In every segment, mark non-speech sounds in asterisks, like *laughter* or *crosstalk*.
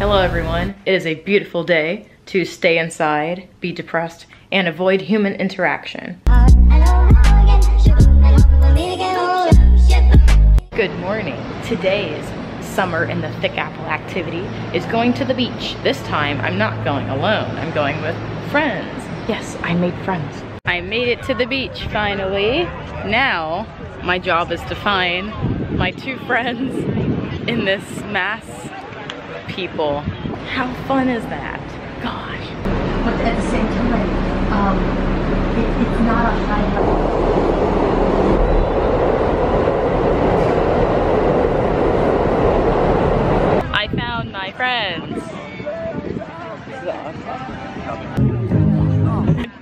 Hello everyone. It is a beautiful day to stay inside, be depressed, and avoid human interaction. Good morning. Today's summer in the thick apple activity is going to the beach. This time I'm not going alone. I'm going with friends. Yes, I made friends. I made it to the beach finally. Now my job is to find my two friends in this mass people. How fun is that? Gosh. but at the same time, um, it, it's not a high level. I found my friends.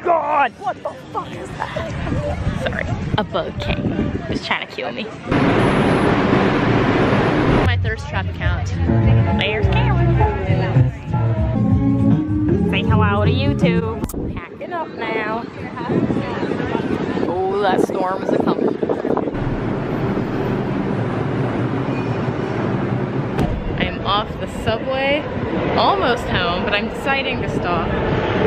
God, what the fuck is that? Sorry, a bug came. Was trying to kill me. My thirst trap account. There's Up now. Oh, that storm is coming. I'm off the subway, almost home, but I'm deciding to stop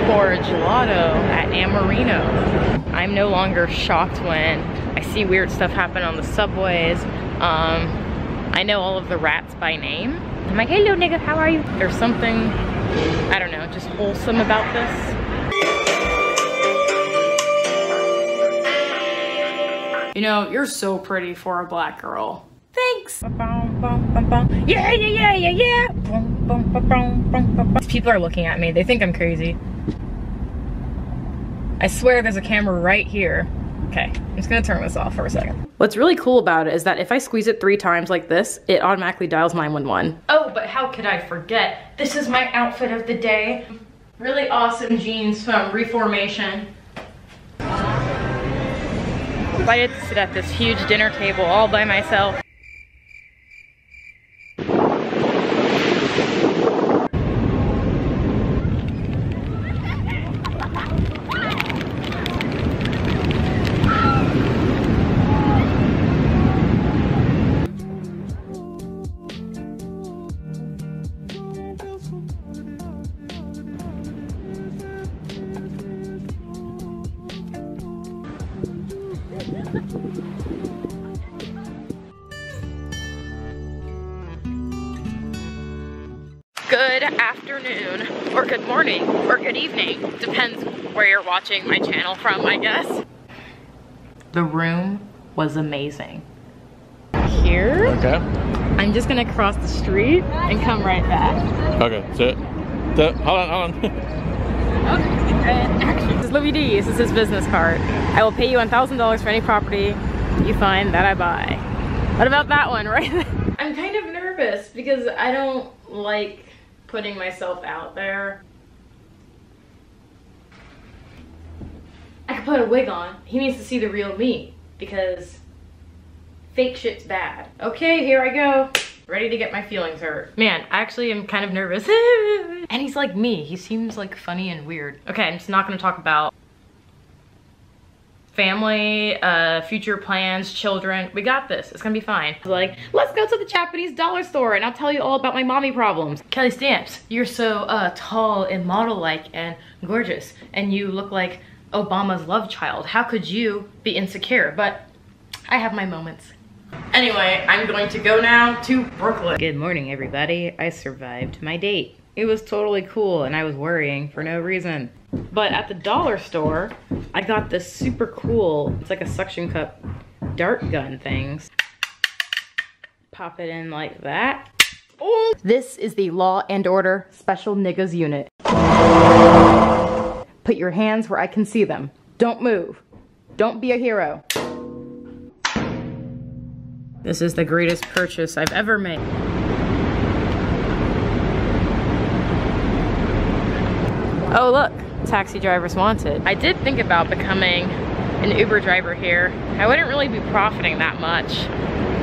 for a gelato at Amorino. I'm no longer shocked when I see weird stuff happen on the subways. Um, I know all of the rats by name. I'm like, hey little nigga, how are you? There's something, I don't know, just wholesome about this. You know, you're so pretty for a black girl. Thanks. Yeah, yeah, yeah, yeah, yeah. These people are looking at me. They think I'm crazy. I swear there's a camera right here. Okay, I'm just gonna turn this off for a second. What's really cool about it is that if I squeeze it three times like this, it automatically dials 911. Oh, but how could I forget? This is my outfit of the day. Really awesome jeans from Reformation. Excited to sit at this huge dinner table all by myself. Good afternoon or good morning or good evening. Depends where you're watching my channel from I guess. The room was amazing. Here? Okay. I'm just gonna cross the street and come right back. Okay. So, so hold on, hold on. *laughs* This is Louis D. This is his business card. I will pay you $1,000 for any property you find that I buy. What about that one, *laughs* right? I'm kind of nervous because I don't like putting myself out there. I could put a wig on. He needs to see the real me because fake shit's bad. Okay, here I go. Ready to get my feelings hurt. Man, I actually am kind of nervous. *laughs* and he's like me. He seems like funny and weird. Okay, I'm just not gonna talk about family, uh, future plans, children. We got this. It's gonna be fine. Like, let's go to the Japanese dollar store and I'll tell you all about my mommy problems. Kelly Stamps, you're so uh, tall and model-like and gorgeous and you look like Obama's love child. How could you be insecure? But I have my moments. Anyway, I'm going to go now to Brooklyn. Good morning, everybody. I survived my date. It was totally cool and I was worrying for no reason. But at the dollar store, I got this super cool, it's like a suction cup dart gun things. Pop it in like that. Oh! This is the Law and Order Special Niggas Unit. Put your hands where I can see them. Don't move. Don't be a hero. This is the greatest purchase I've ever made. Oh look, taxi drivers wanted. I did think about becoming an Uber driver here. I wouldn't really be profiting that much.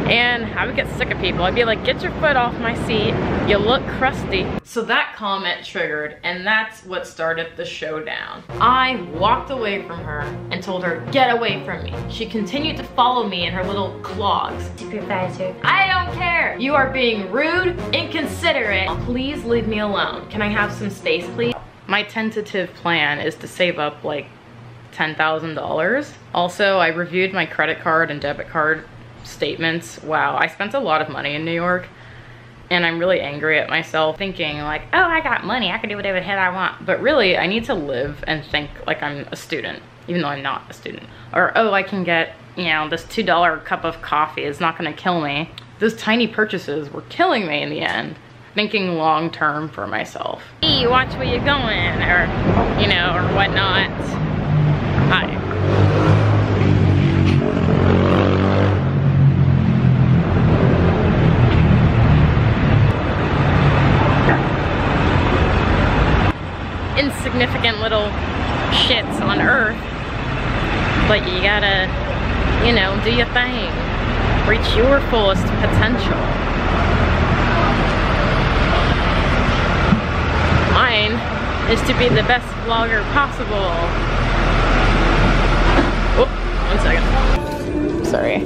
And I would get sick of people. I'd be like, get your foot off my seat. You look crusty. So that comment triggered, and that's what started the showdown. I walked away from her and told her, get away from me. She continued to follow me in her little clogs. Supervisor. I don't care. You are being rude, inconsiderate. Please leave me alone. Can I have some space, please? My tentative plan is to save up like $10,000. Also, I reviewed my credit card and debit card statements. Wow, I spent a lot of money in New York and I'm really angry at myself thinking like, oh, I got money, I can do whatever the hell I want. But really, I need to live and think like I'm a student, even though I'm not a student. Or, oh, I can get, you know, this $2 cup of coffee is not gonna kill me. Those tiny purchases were killing me in the end. Thinking long term for myself. Hey, watch where you're going, or, you know, or whatnot. Hi. Insignificant little shits on earth. But you gotta, you know, do your thing. Reach your fullest potential. Mine is to be the best vlogger possible. *laughs* oh, one second. Sorry.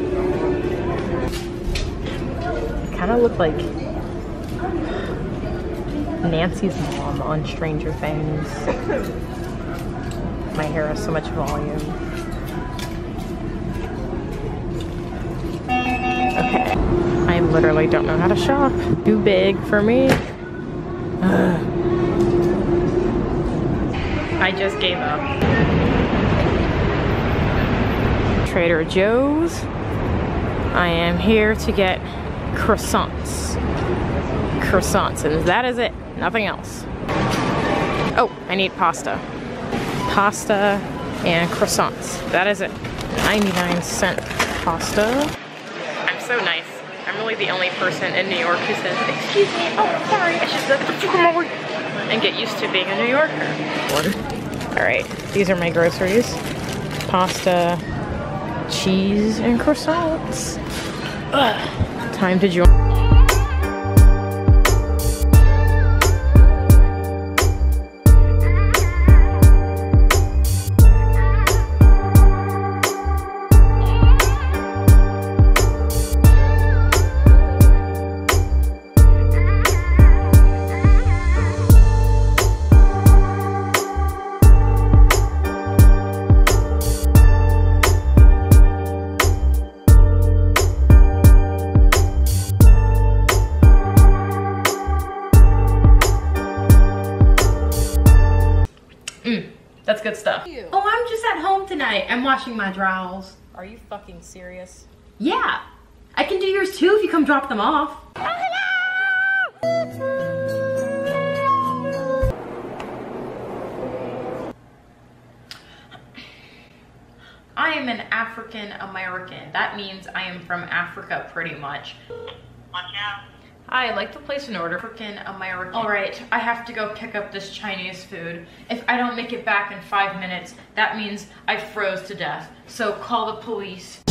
Kind of look like Nancy's mom on Stranger Things. My hair has so much volume. Okay. I literally don't know how to shop. Too big for me. Ugh. *sighs* I just gave up. Trader Joe's. I am here to get croissants. Croissants, and that is it. Nothing else. Oh, I need pasta. Pasta and croissants. That is it. 99 cent pasta. I'm so nice. I'm really the only person in New York who says, excuse me, oh, sorry, I should come over and get used to being a New Yorker. All right, these are my groceries. Pasta, cheese, and croissants. Ugh. Time to join. That's good stuff. Oh, I'm just at home tonight. I'm washing my drawers. Are you fucking serious? Yeah. I can do yours too if you come drop them off. Oh, I am an African American. That means I am from Africa pretty much. Watch out. Hi, I'd like to place an order. African American. All right, I have to go pick up this Chinese food. If I don't make it back in five minutes, that means I froze to death. So call the police.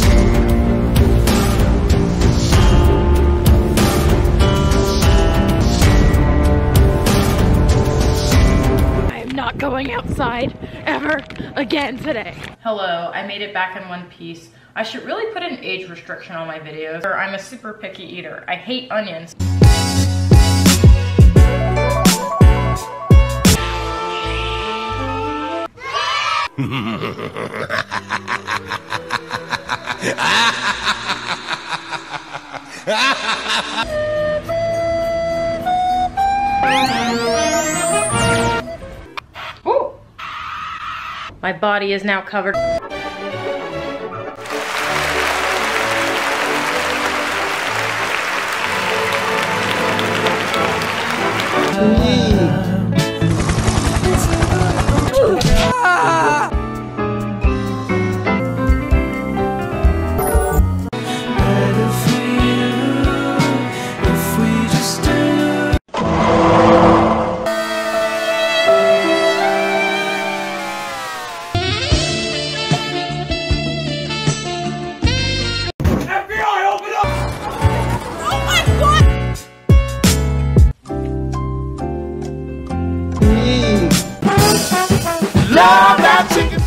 I am not going outside ever again today. Hello, I made it back in one piece. I should really put an age restriction on my videos, or I'm a super picky eater. I hate onions. *laughs* Ooh. My body is now covered. Amém. Love that chicken